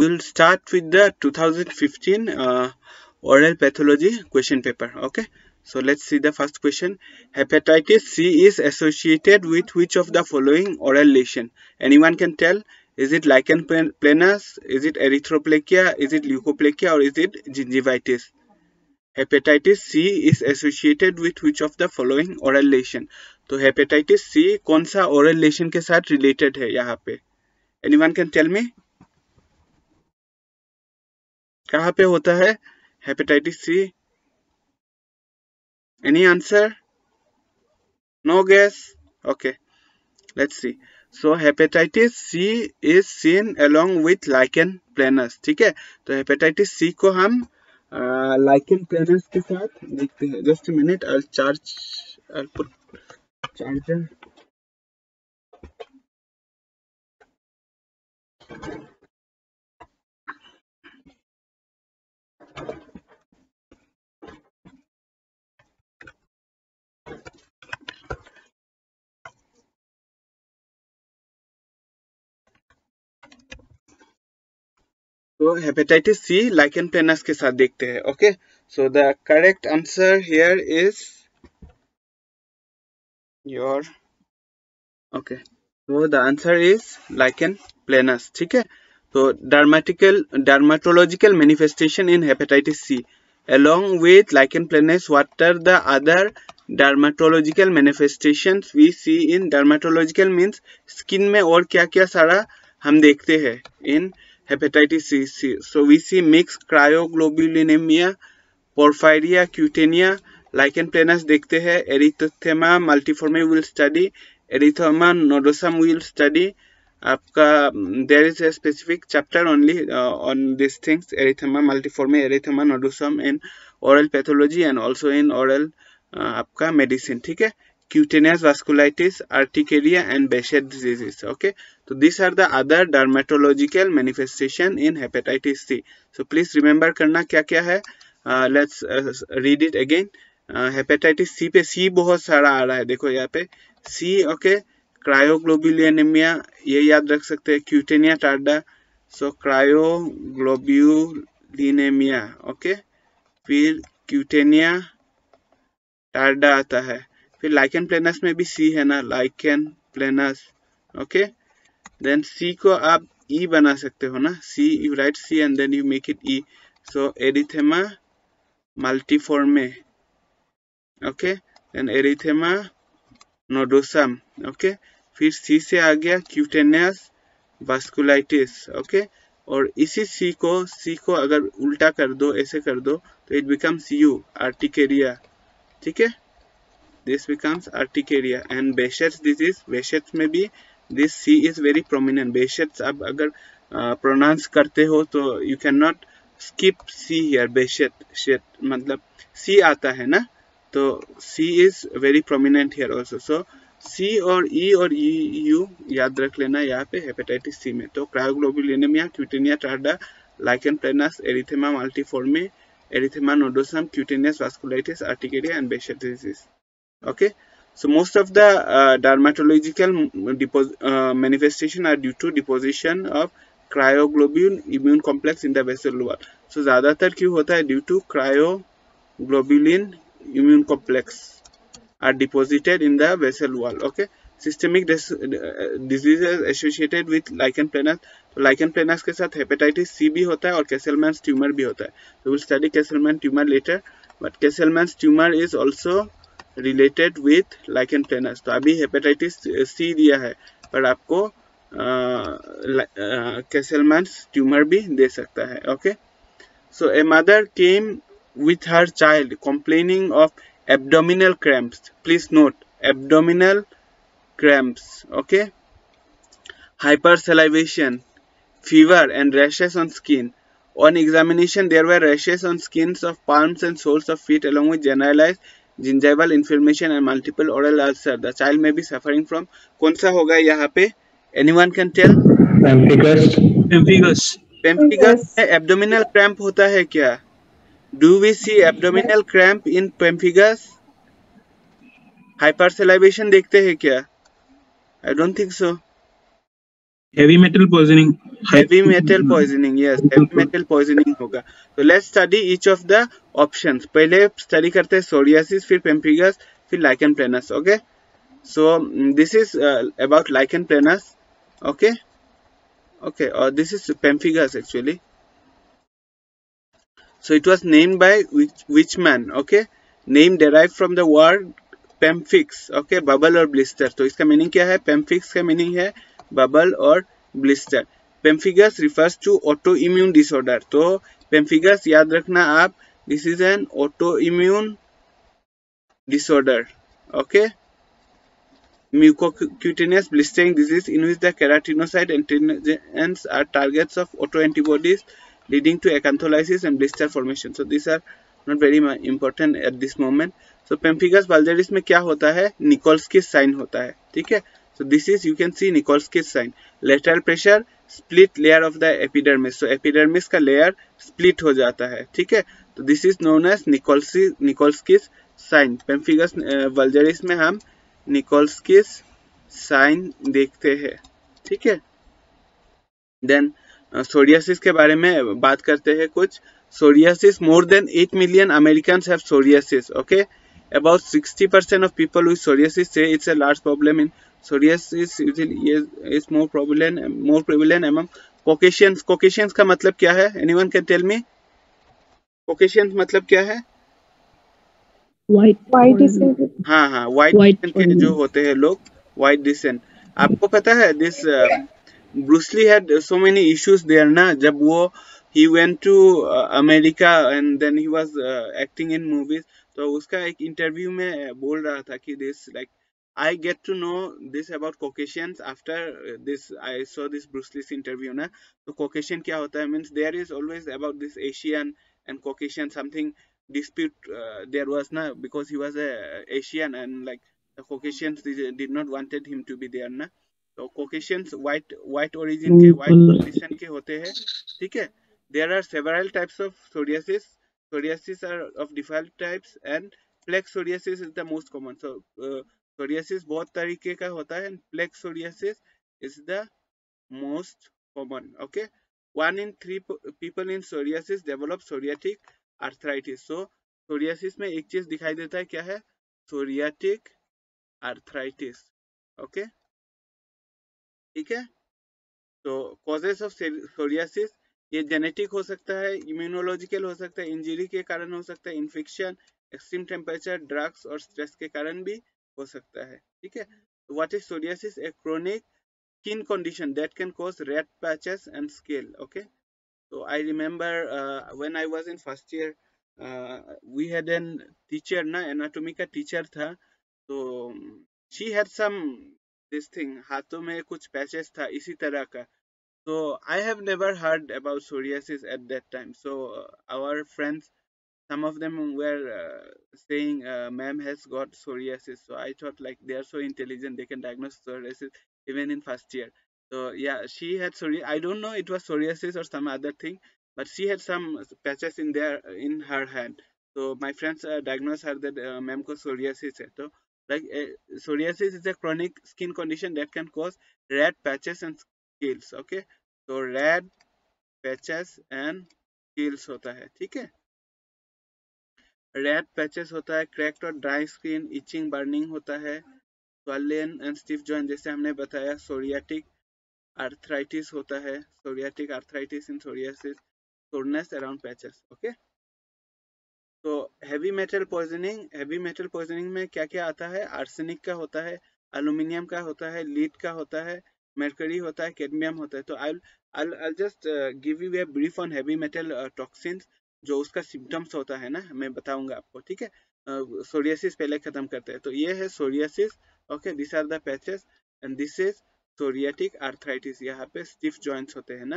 we'll start with the 2015 uh, oral pathology question paper okay so let's see the first question hepatitis c is associated with which of the following oral lesion anyone can tell is it lichen planus is it erythroplakia is it leukoplakia or is it gingivitis hepatitis c is associated with which of the following oral lesion तो hepatitis C कौन सा oral लेशन के साथ related है यहाँ पे anyone can tell मी कहाँ पे होता है? Hepatitis C any answer no guess okay let's see so hepatitis C is seen along with lichen planus ठीक है? तो हेपेटाइटिस सी को हम लाइकन प्लेनस के साथ देखते हैं। Just minute I charge charger तो हेपेटाइटिस सी लाइकन प्लेनस के साथ देखते हैं okay so the correct answer here is your okay तो the answer is lichen planus ठीक है? तो dermatical dermatological manifestation in hepatitis C along with lichen planus what are the other dermatological manifestation we see in dermatological means skin में और क्या क्या सारा हम देखते हैं इन hepatitis C. So we see mixed cryoglobulinemia, porphyria, cutaneous, lichen planus देखते हैं erythema multiforme will study, erythema nodosum will study. आपका there is a specific chapter only uh, on these things erythema multiforme, erythema nodosum in oral pathology and also in oral uh, आपका medicine ठीक है cutaneous vasculitis, urticaria and Behcet diseases. Okay, so these are the other dermatological manifestation in hepatitis C. So please remember करना क्या क्या है uh, let's uh, read it again. Uh, hepatitis C पे C बहुत सारा आ रहा है देखो यहाँ पे C okay क्रायोग्लोबुलिनेमिया ये याद रख सकते हैं cutanea tarda so cryoglobulinemia okay फिर क्यूटेनिया टार्डा आता है फिर लाइकन प्लेनस में भी सी है ना lichen planus okay then C को आप ई e बना सकते हो ना see you write C and then you make it E so erythema multiforme okay then erythema nodosum okay फिर सी से आ गया क्यूटेनियस वास्कुलाइटिस ओके और इसी सी को सी को अगर उल्टा कर दो, ऐसे कर दो तो इट बिकम्स यू आर्टिकेरिया ठीक है? This becomes urticaria and Behcet's disease Behcet's में भी this C is very prominent. Behcet's अब अगर प्रोनाउंस uh, करते हो तो you can not skip C here Behcet शेट मतलब सी आता है ना? तो C is very prominent here also so C और ई e और ई e, यू याद रख लेना यहाँ पे हेपेटाइटिस सी में. तो cryoglobulinemia cutanea tarda lichen planus erythema multiforme erythema nodosum cutaneous vasculitis urticaria and Behcet disease okay so most of the uh, dermatological uh, manifestation are due to deposition of cryoglobulin immune complex in the vessel wall so zyadatar kyun hota hai due to cryoglobulin immune complex are deposited in the vessel wall okay systemic uh, diseases associated with lichen planus तो lichen planus के साथ hepatitis C भी होता है और Kesselman's tumor भी होता है so we'll study Kesselman tumor later but Kesselman's tumor is also related with lichen planus तो अभी हेपेटाइटिस सी दिया है, पर आपको कैसेलमैन ट्यूमर भी दे सकता है okay so a mother came with her child complaining of abdominal cramps please note abdominal cramps okay hypersalivation fever and rashes on skin on examination there were rashes on skin of palms and soles of feet along with generalised gingival inflammation and multiple oral ulcer the child may be suffering from कौन सा होगा यहाँ पे any one can tell pemphigus में abdominal cramp होता है क्या? Do we see abdominal cramp in pemphigus hypersalivation देखते हैं क्या? I don't think so heavy metal poisoning heavy metal poisoning yes heavy metal poisoning होगा तो let's study each of the options पहले study करते हैं psoriasis फिर pemphigus फिर lichen planus okay so this is uh, about lichen planus okay okay or uh, this is pemphigus actually so it was named by which, which man okay name derived from the word pemphix okay bubble और blister तो इसका meaning क्या है पेम्फिक्स का meaning है bubble और blister pemphigus refers to autoimmune disorder तो pemphigus याद रखना आप this is an autoimmune disorder okay mucocutaneous blistering disease in which the keratinocyte antigens are targets of autoantibodies leading to acantholysis and blister formation so this are not very important at this moment so pemphigus vulgaris में क्या होता है Nikolsky की sign होता है ठीक है? So this is you can see Nikolsky sign lateral pressure split layer of the epidermis so epidermis का layer split हो जाता है ठीक है तो this is known as Nikolsky Nikolsky's sign pemphigus vulgaris में हम निकोल्स्कीस साइन देखते हैं ठीक है देन सोरियासिस के बारे में बात करते हैं कुछ psoriasis more than 8 million American have psoriasis okay about 60% of people with psoriasis say it's a large problem in psoriasis usually is, is more prevalent more prevalent among caucasians caucasians का मतलब क्या है anyone can tell me caucasians मतलब क्या है white white descent हाँ हाँ white, white descent के जो होते हैं लोग white descent आपको पता है this uh, Bruce Lee had so many issues there ना जब वो he went to uh, America and then he was uh, acting in movies तो उसका एक इंटरव्यू में बोल रहा था कि this like I get to know this about Caucasians after this I saw this Bruce Lee's interview ना तो Caucasian क्या होता है means there is always about this Asian and Caucasian something dispute uh, there was na because he was a Asian and like the Caucasians did not wanted him to be there na तो Caucasians white white origin के white origin के होते हैं ठीक है there are several types of psoriasis psoriasis are of different types and plaque psoriasis is the most common so uh, psoriasis बहुत तरीके का होता है। Plaques psoriasis is the most common okay one in three people in psoriasis develop psoriatic arthritis so psoriasis में एक चीज़ दिखाई देता है, क्या है? सोरियाटिक आर्थराइटिस ओके ठीक है? तो कॉजेस ऑफ़ सोरियासिस ये जेनेटिक हो सकता है इम्यूनोलॉजिकल हो सकता है इंजरी के कारण हो सकता है इन्फेक्शन एक्सट्रीम टेम्परेचर ड्रग्स और स्ट्रेस के कारण भी हो सकता है, ठीक है? What is psoriasis a chronic skin condition that can cause red patches and scale okay तो I remember when I was in first year we had an teacher ना एनाटोमी का टीचर था तो she had some this thing हाथों में कुछ patches था, इसी तरह का। तो I have never heard about psoriasis at that time so our friends some of them were uh, saying uh, ma'am has got psoriasis. So i thought like they are so intelligent they can diagnose psoriasis even in first year. So yeah she had psoriasis i don't know it was psoriasis or some other thing but she had some patches in there in her hand. So my friends uh, diagnosed her that uh, ma'am ko psoriasis so like uh, psoriasis is a chronic skin condition that can cause red patches and scales okay? So red patches and scales hota hai red patches होता है cracked और dry skin itching burning होता है। Swollen and stiff joint जैसे हमने बताया psoriatic arthritis होता है psoriatic arthritis in psoriasis soreness around patches okay? तो heavy metal poisoning heavy metal poisoning में क्या क्या आता है? आर्सेनिक का होता है एल्यूमिनियम का होता है लीड का होता है mercury होता है कैडमियम होता है। तो आई uh, give you a brief on heavy metal uh, toxins. जो उसका सिम्टम्स होता है ना, मैं बताऊँगा आपको, ठीक है? सोरियासिस पहले खत्म करते हैं। तो ये है psoriasis okay this are the and this is psoriatic arthritis यहाँ पे स्टिफ जॉइंट्स होते हैं ना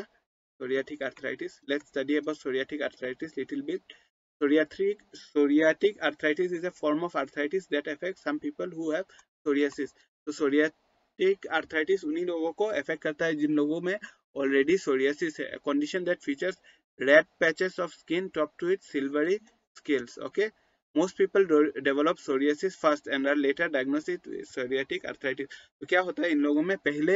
psoriatic arthritis let's study about psoriatic arthritis little bit psoriatic psoriatic arthritis is a form of arthritis that affect some people who have psoriasis तो psoriatic arthritis उन्हीं लोगों को affect करता है जिन लोगों में ऑलरेडी सोरियासिस है। Condition that features red patches of skin top to it silvery scales okay most people develop psoriasis first and are later diagnosed with psoriatic arthritis तो क्या होता है इन लोगों में पहले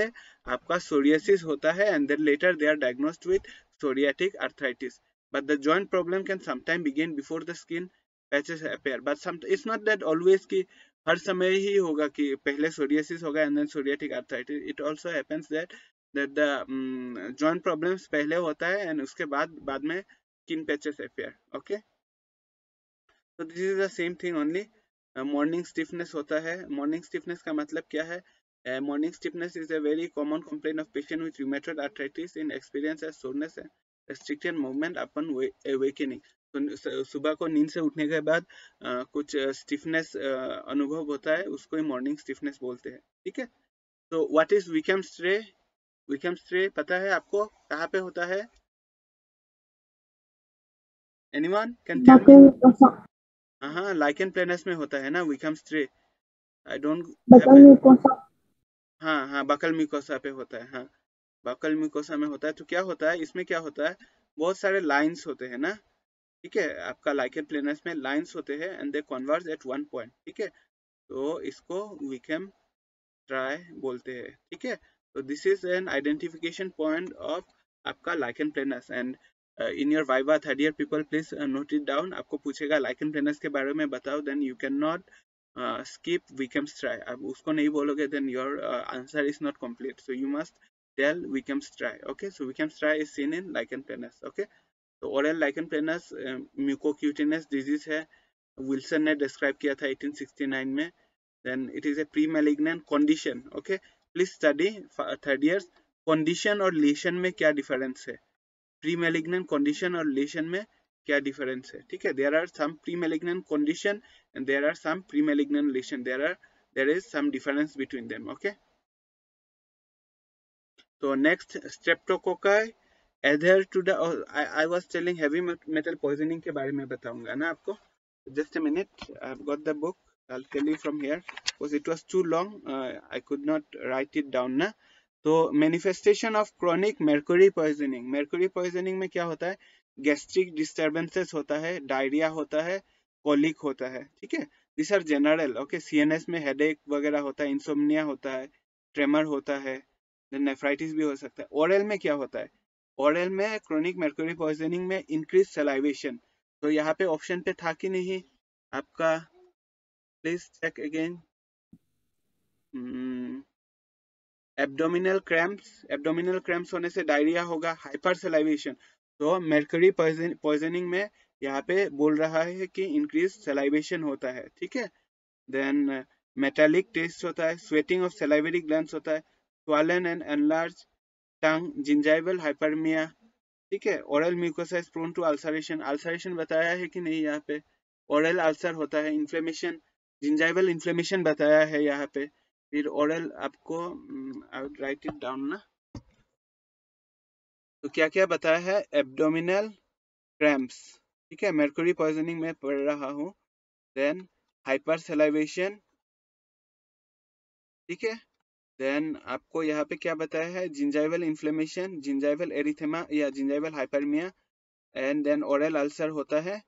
आपका psoriasis होता है and then later they are diagnosed with psoriatic arthritis but the joint problem can sometime begin before the skin patches appear but some it's not that always कि हर समय ही होगा कि पहले psoriasis होगा and then psoriatic arthritis it also happens that the um, joint problems पहले होता है and उसके बाद बाद में skin patches appear okay? तो this is the same thing only morning stiffness होता है। मॉर्निंग स्टिफनेस का मतलब क्या है? Morning stiffness is a very common complain of patient with rheumatoid arthritis in experience as soreness and restricted movement upon awakening. तो सुबह को नींद से उठने के बाद uh, कुछ स्टिफनेस uh, uh, अनुभव होता है उसको ही मॉर्निंग स्टिफनेस बोलते हैं ठीक है? तो what is Wickham striae Wickham striae पता है आपको कहाँ पे होता है? एनीवन कैन टेल मी हाँ लाइकन प्लेनस में होता है ना विकम स्ट्रे आई डोंट हाँ हाँ बकल मिकोसा पे होता है हाँ। बकल मिकोसा में होता है तो क्या होता है? इसमें क्या होता है? बहुत सारे लाइंस होते हैं ना। ठीक है आपका लाइकन प्लेनस में लाइंस होते हैं and they converge at one point ठीक है? तो इसको विकम ट्राई बोलते हैं ठीक है? तो this is an identification point of आपका lichen planus and in your viva third year people please note it down आपको पूछेगा लाइकन प्लेनस के बारे में बताओ then you can not skip Wickham's try अब उसको नहीं बोलोगे your uh, answer is not complete so you must tell Wickham's try okay so Wickham's try is seen in lichen planus okay तो oral lichen planus uh, mucocutaneous disease है Wilson ने describe किया था 1869 में then it is a pre-malignant condition okay please study third years. Condition और lesion में क्या difference है? प्री मेलिग्नेंट कंडीशन और लेशन में क्या डिफरेंस है? ठीक है there are some premalignant condition and there are some premalignant lesion there are there is some difference between them okay तो next streptococci either to the I was telling heavy metal poisoning के बारे में बताऊँगा ना आपको। Just a minute I have got the book I'll tell you from here because it was too long uh, I could not write it down na? तो manifestation of chronic mercury poisoning mercury poisoning में क्या होता है? Gastric disturbances होता है diarrhoea होता है colic होता है ठीक है? This are general okay CNS में हेडेक वगैरह होता है इंसोमनिया होता है ट्रेमर होता है नेफ्राइटिस भी हो सकता है। ओरल में क्या होता है? ओरल में क्रोनिक मेरकुरी पॉइजनिंग में इंक्रीज सलाइवेशन तो यहाँ पे ऑप्शन पे था कि नहीं? आपका please check again abdominal cramps abdominal cramps होने से डायरिया होगा हाइपर सलाइवेशन तो मेरकरी पॉइजनिंग में यहाँ पे बोल रहा है कि इंक्रीज सलाइवेशन होता है, ठीक है? देन मेटालिक टेस्ट होता है स्वेटिंग ऑफ़ सलाइवरी ग्लैंड्स होता है, swollen and enlarge tongue gingival hyperaemia ठीक है? Oral mucosa is prone to ulceration ulceration बताया है कि नहीं यहाँ पे? ओरल अल्सर होता है इन्फ्लेमेशन जिंजाइवल इन्फ्लेमेशन बताया है यहाँ पे। फिर ओरल आपको राइट इट डाउन ना। तो क्या क्या बताया है? एब्डोमिनल क्रैम्प्स ठीक है मेरकुरी पॉइजनिंग में पढ़ रहा हूँ। देन हाइपर सेलाइवेशन ठीक है। देन आपको यहाँ पे क्या बताया है? जिंजाइवल इन्फ्लेमेशन जिंजाइवल एरिथेमा या gingival hyperaemia and then oral ulcer होता है।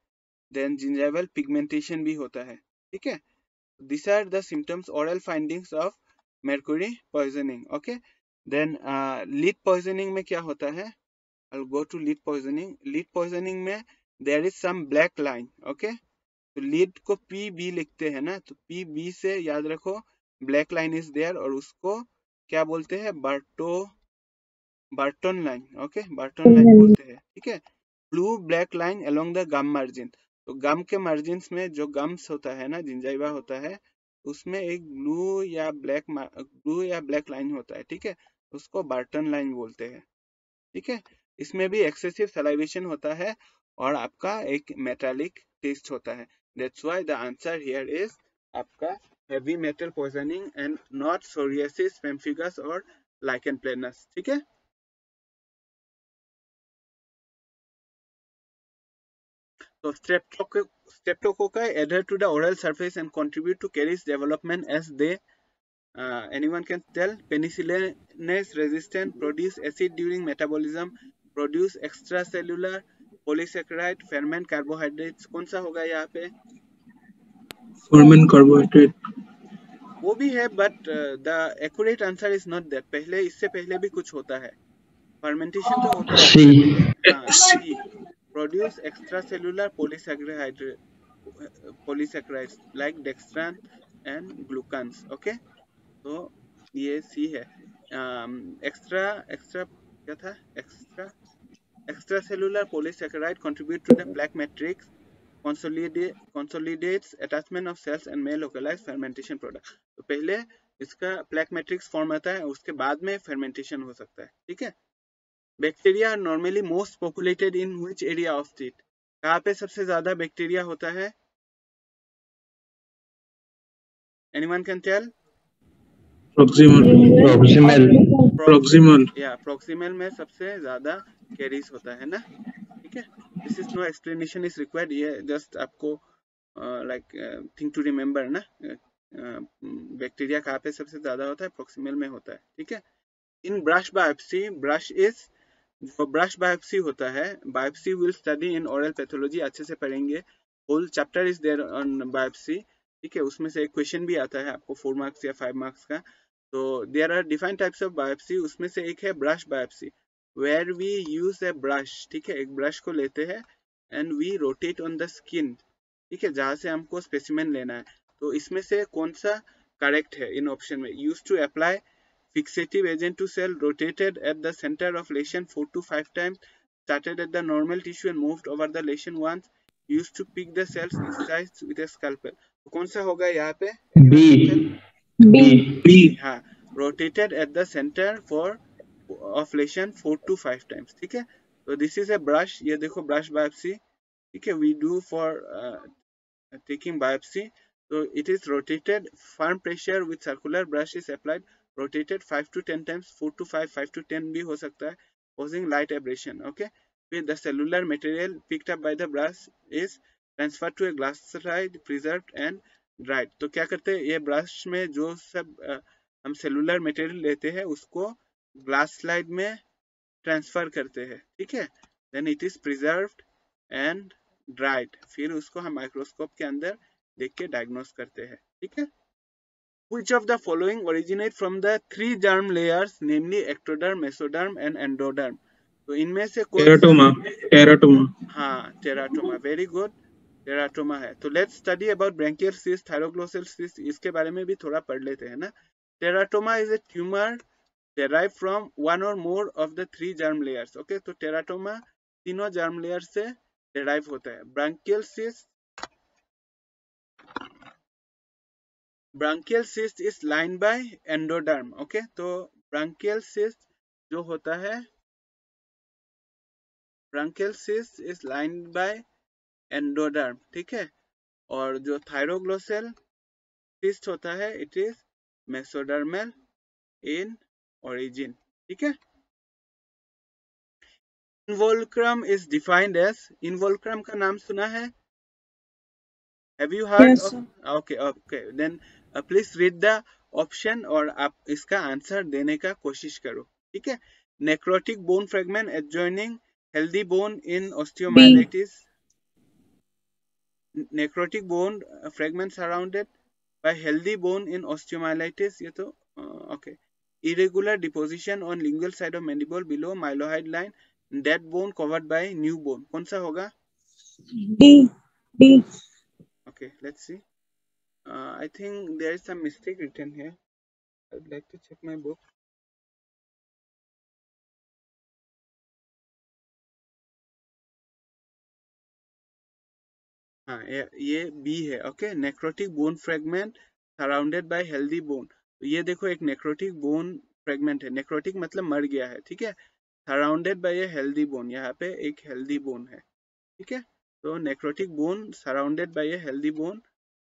देन जिंजाइवल पिगमेंटेशन भी होता है। ठीक है? These are the symptoms oral findings of mercury poisoning okay then uh, lead poisoning में क्या होता है I'll go to lead poisoning lead poisoning में there is some black line okay तो लीड को पी बी लिखते हैं ना तो बी से याद रखो ब्लैक लाइन इज़ देयर और उसको क्या बोलते हैं Barto Burton line okay Burton line बोलते हैं ठीक है blue black line along the gum margin तो गम के मार्जिन में जो गम्स होता है ना, जिंजाइवा होता है, उसमें एक ब्लू या ब्लैक ब्लू या ब्लैक लाइन होता है, ठीक है? उसको बार्टन लाइन बोलते हैं, ठीक है? इसमें भी एक्सेसिव सलाइवेशन होता है और आपका एक मेटालिक टेस्ट होता है। That's why the answer here is आपका heavy metal poisoning and not psoriasis pemphigus और लाइकन प्लेनस ठीक है? So streptococci adhere to the oral surface and contribute to caries development as they uh, anyone can tell penicillinase resistant produce acid during metabolism produce extracellular polysaccharide ferment carbohydrates कौन सा होगा यहाँ पे फॉर्मेन carbohydrate वो भी है but the accurate answer is not that पहले इससे पहले भी कुछ होता है फर्मेंटेशन तो होता है C extracellular polysaccharide polysaccharides like dextran and glucans okay तो ये सी है एक्स्ट्रा एक्स्ट्रा क्या था extra extracellular polysaccharide contribute to the plaque matrix consolidate consolidates attachment of cells and may localize fermentation product तो पहले इसका प्लैक मैट्रिक्स फॉर्म आता है उसके बाद में fermentation हो सकता है ठीक है bacteria are normally most populated in which area of state कहाँ पे सबसे ज़्यादा बैक्टीरिया होता है? Anyone can tell? Proximal Proximal. proximal. या proximal में सबसे ज़्यादा कैरीज होता है ना? ठीक है? This is no explanation is required ये जस्ट आपको लाइक थिंग टू रिमेम्बर ना? बैक्टीरिया कहाँ पे सबसे ज़्यादा होता है? प्रोक्सिमल में होता है। ठीक है? In brush biopsy brush is जो ब्रश बायोप्सी होता है biopsy will study in oral pathology अच्छे से पढ़ेंगे। Whole chapter is there on biopsy ठीक है? उसमें से एक क्वेश्चन भी आता है आपको फोर मार्क्स या फाइव मार्क्स का। तो there are different types of biopsy उसमें से एक है brush biopsy where we use a brush ठीक है? एक ब्रश को लेते हैं and we rotate on the skin ठीक है? जहाँ से हमको स्पेसिमेन लेना है। तो इसमें से कौन सा करेक्ट है इन ऑप्शन में? Use to apply fixative agent to cell rotated at the center of lesion 4 to 5 times started at the normal tissue and moved over the lesion once used to pick the cells incised with a scalpel तो कौन सा होगा यहाँ पे B B. B हाँ rotated at the center for of lesion 4 to 5 times ठीक है तो this is a brush ये देखो brush biopsy ठीक है we do for uh, taking biopsy so it is rotated firm pressure with circular brush is applied rotated five to ten times four to five five to ten भी हो सकता है light abrasion okay फिर the cellular material picked up by the brush is transfer to a glass slide preserve and dried तो क्या करते हैं? ये ब्रश में जो सब हम सेलुलर मटेरियल लेते हैं, उसको ग्लास स्लाइड में ट्रांसफ़र करते हैं, ठीक है? Then it is preserve and dried फिर उसको हम माइक्रोस्कोप के अंदर देख के डायग्नोस करते हैं, ठीक है? थीके? Which of the following originate from the three germ layers, namely ectoderm, mesoderm and endoderm? तो इनमें से सा teratoma teratoma हाँ टेराटोमा वेरी गुड टेराटोमा है तो let's study about branchial cyst thyroglossal cyst इसके बारे में भी थोड़ा पढ़ लेते हैं ना teratoma is a tumour derived from one or more of the three germ layers okay तो टेराटोमा तीनों germ लेयर से derive होता है branchial cyst branchial cyst is line by endoderm okay? तो ब्रांकियल सिस्ट जो होता है branchial cyst is line by endoderm ठीक है? और जो थायरोग्लोसल सिस्ट होता है it is mesodermal in origin ठीक है? Involucrum is defined as involucrum का नाम सुना है? Have you heard Yes, okay okay then please read the option और आप इसका आंसर देने का कोशिश करो। ठीक है? Necrotic bone fragment adjoining healthy bone in osteomyelitis necrotic bone fragment surrounded by healthy bone in osteomyelitis ये तो okay irregular deposition on lingual side of mandible below mylohyoid line dead bone covered by new bone कौन सा होगा? D D okay let's see uh, i think there is some mistake written here. I'd like to check my book. हाँ ये ये B है. Okay necrotic bone fragment surrounded by healthy bone ये देखो एक नेक्रोटिक बोन फ्रेगमेंट है. Necrotic मतलब मर गया है ठीक है? Surrounded by a healthy bone यहाँ पे एक हेल्दी बोन है ठीक है? तो necrotic bone surrounded by a healthy bone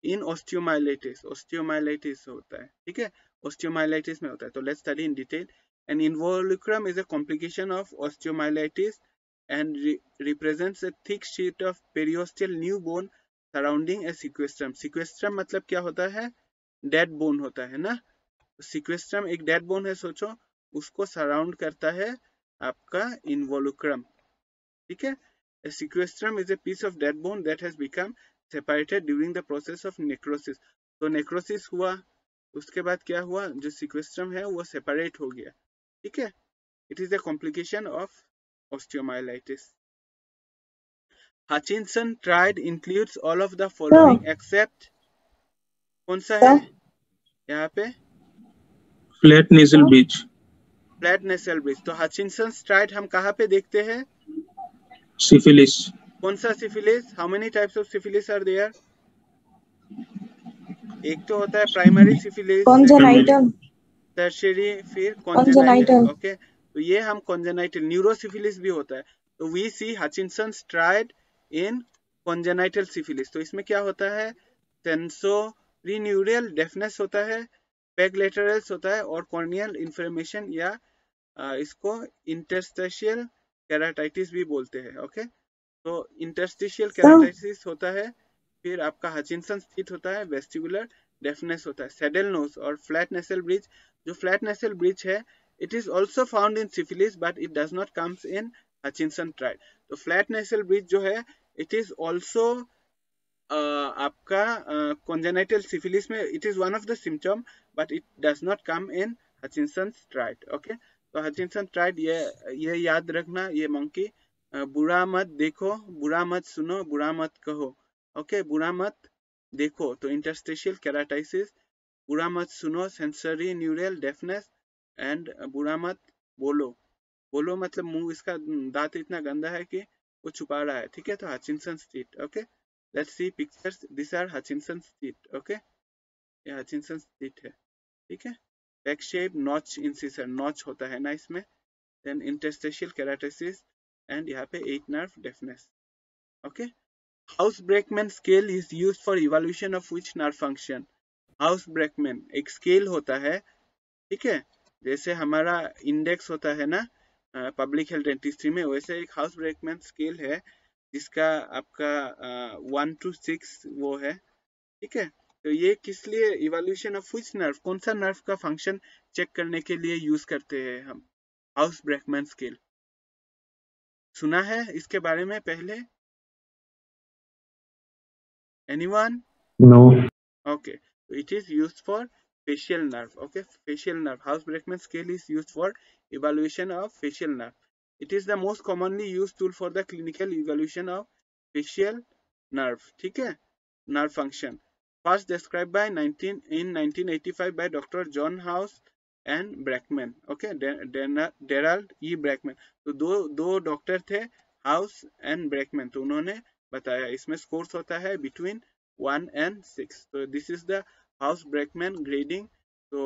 in osteomyelitis osteomyelitis होता है, ठीक है? ऑस्टियोमाइलाइटिस में होता है तो let study in detail and involucrum is a complication of osteomyelitis and represents a thick sheet of periosteal new bone surrounding a sequestrum sequestrum मतलब क्या होता है? डेड बोन होता है ना? सिक्वेस्ट्रम एक डेड बोन है, सोचो, उसको सराउंड करता है आपका इनवोलुक्रम ठीक है? Sequestrum is a piece of dead bone that has become separated during the process of necrosis तो नेक्रोसिस हुआ उसके बाद क्या हुआ? जो सिक्वेस्ट्रम है वो सेपरेट हो गया। ठीक है? It is the complication of osteomyelitis. Hutchinson tried includes all of the following except कौन सा है? यहाँ पे? Flat nasal bridge. Flat nasal bridge तो हचिंसन ट्राइड हम कहाँ पे देखते हैं? Syphilis. कौन सा syphilis how many types of syphilis are there एक तो होता है प्राइमरी सिफिलिस congenital टर्शियरी फिर कॉन्जेनाइटल ओके तो ये हम कॉन्जेनाइटल न्यूरोसिफिलिस भी होता है। तो we see Hutchinson triad in congenital syphilis तो इसमें क्या होता है? सेंसोरिन्यूरियल डेफनेस होता है पेगलेटरल्स होता है और कॉर्नियल इन्फ्लेमेशन या इसको इंटरस्टेशियल केराटाइटिस भी बोलते हैं ओके तो इंटरस्टिशियल केराटाइटिस होता है फिर आपका हचिंसन स्थित होता है वेस्टिबुलर डेफनेस होता है सेडल नोज़ और फ्लैट नेसल ब्रिज जो फ्लैट नेसल ब्रिज है it is also found in syphilis but it does not comes in Hutchinson triad तो फ्लैट नेसल ब्रिज जो है इट इज़ ऑल्सो आपका कॉन्जेनाइटल सिफिलिस में it is one of the symptom but it does not come in Hutchinson triad okay तो Hutchinson triad ये ये याद रखना ये मंकी बुरा मत देखो, बुरा मत सुनो, बुरा मत कहो। ओके, बुरा मत देखो। तो इंटरस्टेशियल केराटाइसिस बुरा मत सुनो सेंसरी न्यूरल डेफनेस एंड बुरा मत बोलो। बोलो मतलब मुँह, इसका दांत इतना गंदा है कि वो छुपा रहा है। ठीक है तो Hutchinson street okay? Let's see pictures this are Hutchinson street okay? ये हचिंसन स्ट्रीट है। ठीक है? Back shape notch incisor notch होता है ना इसमें। देन इंटरस्टेशियल केराटाइसिस एंड यहाँ पे eighth nerve deafness okay House Brackmann scale is use for evolution of which nerve function House Brackmann एक स्केल होता है, ठीक है? जैसे हमारा इंडेक्स होता है ना पब्लिक हेल्थ डेंटिस्ट्री में, वैसे एक हाउस ब्रेकमैन स्केल है, जिसका आपका वन टू सिक्स वो है, ठीक है? तो ये किस लिए इवोल्यूशन ऑफ़ विच नर्व कौन सा नर्व का फ़ंक्शन चेक करने के लिए यूज़ करते हैं हम? हाउस ब्रेकमैन स्केल सुना है इसके बारे में पहले? Anyone know okay it is use for facial nerve okay facial nerve House Brackmann scale is use for evaluation of facial nerve it is the most commonly use tool for the clinical evaluation of facial nerve ठीक है? Nerve function first describe by 19 in 1985 by doctor John House and brackman okay Derald E Brackmann. तो दो दो doctor थे, House and Brackmann. तो उन्होंने बताया, इसमें स्कोर्स होता है बिटवीन वन एंड सिक्स। तो this is the House Brackmann grading तो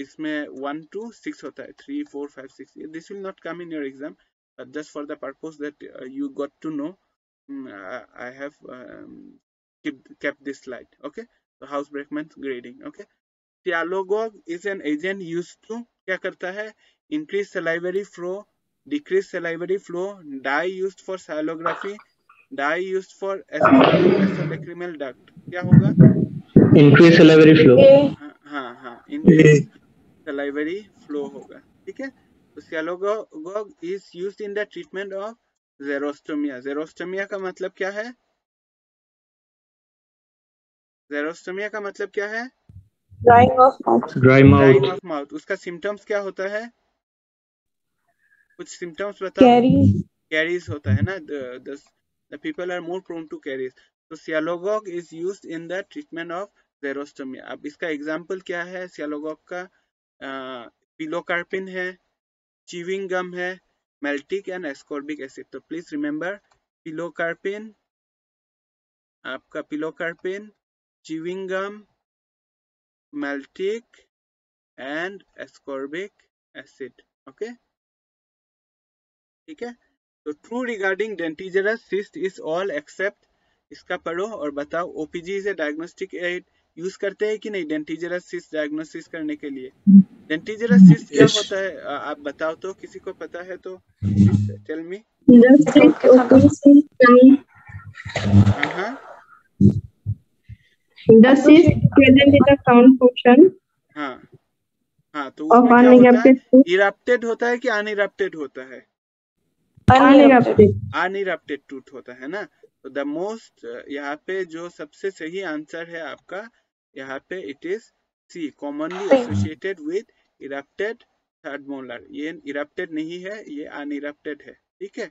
इसमें वन टू सिक्स होता है, three, four, five, six. This will not come in your exam just for the purpose that you got to know I have kept this slide, okay? So house brackman grading, okay? Sialogogue is an agent use to क्या करता है? Increase salivary flow decrease salivary flow dye use for sialography dye use for nasolacrimal duct क्या होगा? Increase salivary flow हाँ हाँ increase salivary flow होगा। ठीक है? Sialogogue is use in the treatment of xerostomia xerostomia का मतलब क्या है? जेरोस्टोमिया का मतलब क्या है? Drying of mouth. Dry drying of mouth उसका सिम्टम्स क्या होता है? कुछ सिम्टम्स बताओ। Caries. Caries होता है ना? The, the, the people are more prone to caries. तो सियालोगॉग is used in the treatment of xerostomia. अब इसका एग्जांपल क्या है? सियालोगॉग का पिलोकार्पिन है चीविंग गम है मेल्टिक एंड एस्कॉर्बिक एसिड तो प्लीज़ रिमेम्बर पिलोकार्पिन आपका pilocarpine chewing gum maltic and ascorbic acid okay? ठीक है? तो true regarding dentigerous cyst is all except इसका पढ़ो और बताओ OPG is a diagnostic aid use करते हैं कि नहीं डेंटिजरस सिस्ट डायग्नोसिस करने के लिए? डेंटिजरस सिस्ट क्या होता है? आ- आप बताओ तो किसी को पता है तो tell me The cyst present in the crown portion हाँ हाँ तो of unerupted tooth, होता है? कि अनइरप्टेड होता है? Unerupted. अनइरप्टेड टूथ होता है ना? तो द मोस्ट यहाँ पे जो सबसे सही आंसर है आपका यहाँ पे it is see commonly associated with erupted third molar ये इरप्टेड नहीं है ये अनइरप्टेड है ठीक है?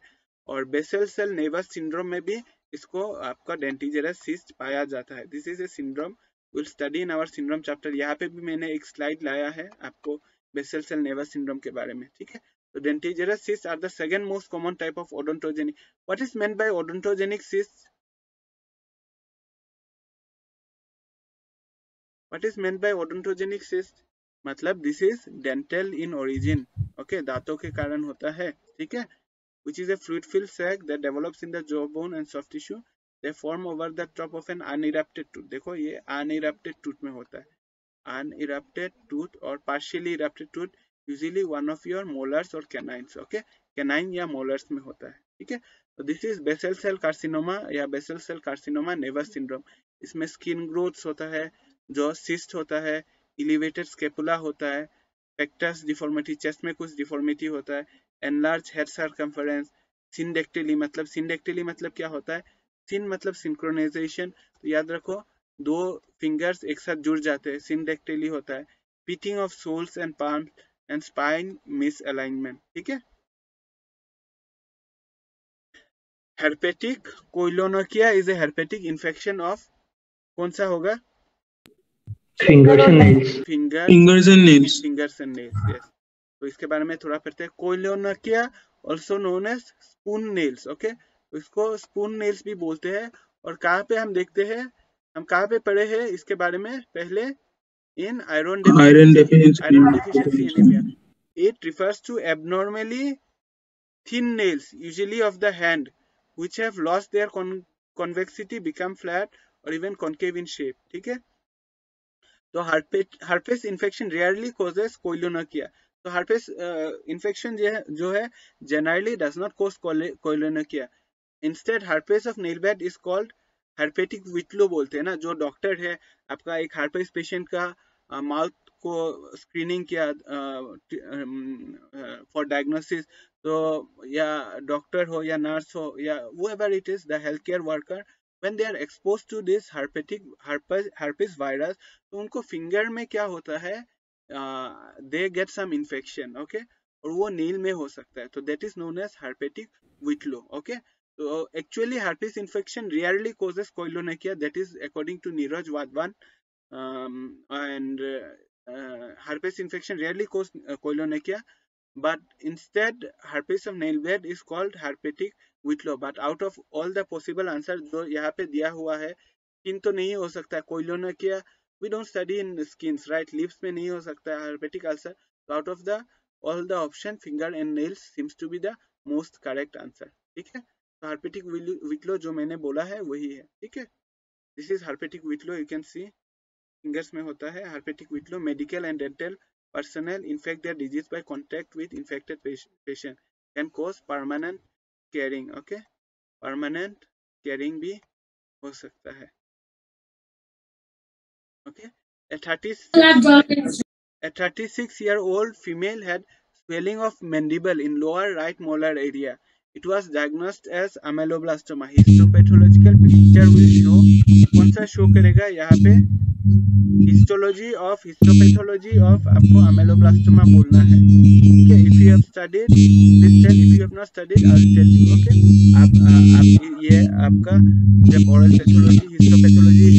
और बेसल सेल नेवस सिंड्रोम में भी इसको आपका डेंटिजरस सिस्ट पाया जाता है। This is a syndrome will study in our syndrome chapter यहाँ पे भी मैंने एक स्लाइड लाया है आपको बेसल सेल नेवर सिंड्रोम के बारे में ठीक है? तो dentigerous cyst are the second most common type of odontogenic what is meant by odontogenic cyst What is meant by odontogenic cyst? मतलब this is dental in origin. Okay, दांतों के कारण होता है ठीक है? Which is a fluid filled sac that develops in the jawbone and soft tissue. They form over the top of an unerupted tooth. देखो ये unerupted tooth में होता है unerupted tooth और partially erupted tooth usually one of your molars or canines okay canine या molars में होता है ठीक है तो this is basal cell carcinoma या basal cell carcinoma naevus syndrome इसमें स्किन ग्रोथ होता है जो सिस्ट होता है इलिवेटेड स्केपुला होता है पेक्टस डिफॉर्मिटी चेस्ट में कुछ डिफॉर्मिटी होता है एनलार्ज हेड सर्कम्फरेंस सिंडेक्टिली मतलब सिंडेक्टिली मतलब क्या होता है? सिन मतलब सिंक्रोनाइजेशन तो याद रखो दो फिंगर्स एक साथ जुड़ जाते हैं सिंडेक्टिली होता है। Pitting of soles and palms and spine misalignment ठीक है? Herpetic koilonychia is a herpetic infection of कौन सा होगा? Fingers and nails. Finger Fingers and nails. Fingers and nails yes तो इसके बारे में थोड़ा फिर से। Koilonychia also known as spoon nails okay इसको स्पून नेल्स भी बोलते हैं। और कहाँ पे हम देखते हैं? हम कहाँ पे पड़े हैं? इसके बारे में पहले in iron it refers to abnormally thin nails usually of the hand which have lost their convexity become flat और इवन कॉन्केव इन शेप ठीक है? तो herpetic infection rarely causes koilonychia तो हर्पिस इन्फेक्शन जो है generally does not cause koilonychia. Instead herpes of nail bed is called herpetic whitlow बोलते हैं ना जो डॉक्टर है आपका एक हर्पिस पेशेंट का माउथ uh, को स्क्रीनिंग किया फॉर uh, डायग्नोसिस तो या डॉक्टर हो या नर्स हो या whoever it is health care worker when they are exposed to this herpetic herpes virus तो उनको फिंगर में क्या होता है they get some infection okay और वो नील में हो सकता है तो that is known as herpetic whitlow okay तो actually herpes infection rarely causes koilonychia that is according to Neeraj Wadhwan and herpes infection rarely cause koilonychia but instead herpes of nail bed is called herpetic whitlow but out of all the possible answer जो यहाँ पे दिया हुआ है किन तो नहीं हो सकता है koilonychia we don't study in skins right lips में नहीं हो सकता है herpetic answer out of the all the option finger and nails seems to be the most correct answer ठीक है? तो हर्पेटिक विटलो जो मैंने बोला है, वही है। ठीक है? This is herpetic whitlow you can see fingers में होता है herpetic whitlow medical and dental personnel infect their disease by contact with infected patient can cause permanent caring okay permanent caring भी हो सकता है। Okay a 30 a 36 year old female had swelling of mandible in lower right molar area it was diagnosed as ameloblastoma histopathological picture will show कौन सा show करेगा यहाँ पे histology of histopathology of आपको अमेलोब्लास्टोमा बोलना है ठीक है if you have studied please tell if you have not studied I will tell you okay आप आप ये आपका जब ओरल पैथोलॉजी हिस्टोपैथोलॉजी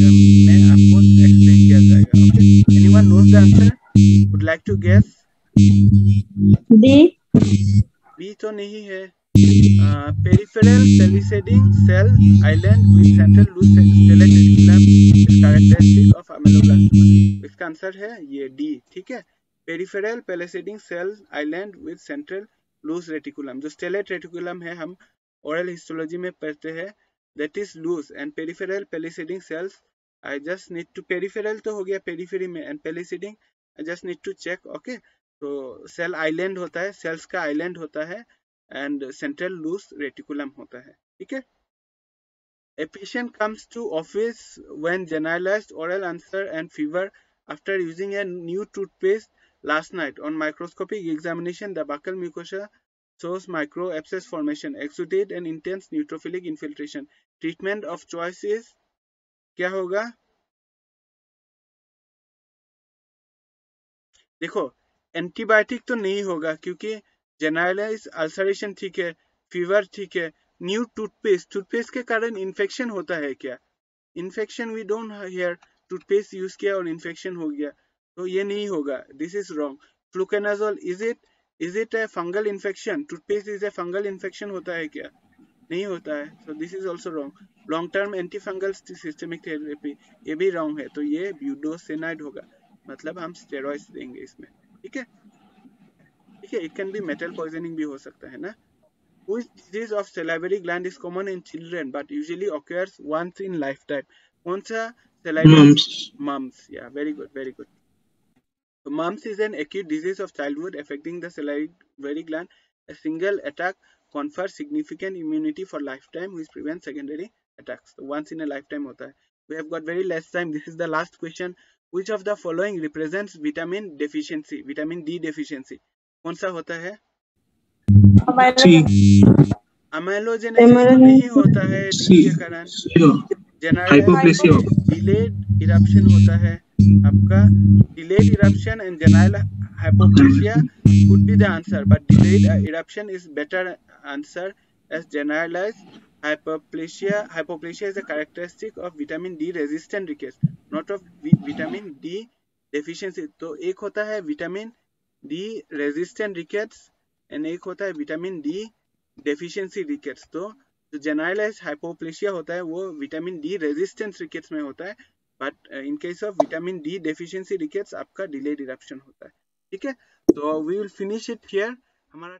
में आपको एक्सप्लेन किया जाएगा knows the answer would like to guess B. B तो नहीं है. Peripheral palisading cell island with central loose stellate reticulum is characteristic of ameloblastoma. इसका आंसर है ये डी ठीक है? Peripheral palisading cell island with central loose reticulum जो stellate reticulum है हम ओरल हिस्टोलॉजी में पढ़ते हैं that is loose and peripheral palisading cells I just need to peripheral तो हो गया पेरिफेरी में and palisading I just need to check okay तो सेल आइलैंड होता है सेल्स का आइलैंड होता है एंड सेंट्रल लूज रेटिकुलम होता है ठीक है A patient comes to office when generalized oral ulcer and fever after using a new toothpaste last night. On microscopic examination, the buccal mucosa shows micro abscess formation, exudate and intense neutrophilic infiltration. Treatment of choice is क्या होगा? देखो, antibiotic तो नहीं होगा क्योंकि generalise ulceration ठीक है, fever ठीक है, न्यू टूथपेस्ट टूथपेस्ट के कारण इन्फेक्शन होता है क्या? Infection we don't here toothpaste use किया और इन्फेक्शन हो गया तो ये नहीं होगा this is wrong fluconazole is it is it a fungal infection toothpaste is a fungal infection होता है क्या? नहीं होता है so this is also wrong long term antifungal systemic therapy ये भी रॉन्ग है तो ये ब्यूडोसेनाइड होगा मतलब हम स्टेरॉइड्स देंगे इसमें ठीक है ठीक है it can be metal poisoning भी हो सकता है ना Which disease of salivary gland is common in children but usually occurs once in lifetime? कौन सा salivary Mumps. mumps yeah very good very good so mumps is an acute disease of childhood affecting the salivary gland a single attack confers significant immunity for lifetime which prevents secondary attacks so once in a lifetime hota hai we have got very less time this is the last question which of the following represents vitamin deficiency vitamin d deficiency कौन सा होता है अमाइलोजेनेसिस तो नहीं होता है D के कारण C. डिलेड इरप्शन होता है आपका delayed eruption and general hypoplasia could be the answer but delayed eruption is better answer as generalise hypoplasia hypoplasia is a characteristic of vitamin D resistant rickets not of vitamin D deficiency तो एक होता है vitamin D resistant rickets and एक होता है vitamin D deficiency rickets तो जो generalized hypoplasia होता है, वो विटामिन डी रेजिस्टेंस रिकेट्स में होता है but in case of vitamin D deficiency rickets आपका डिलेड इरप्शन होता है। ठीक है? तो we will finish it here हमारा